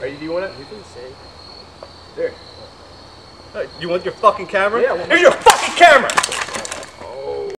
Are you, do you want it? You can say. There. Hey, you want your fucking camera? Yeah, Here's your fucking camera!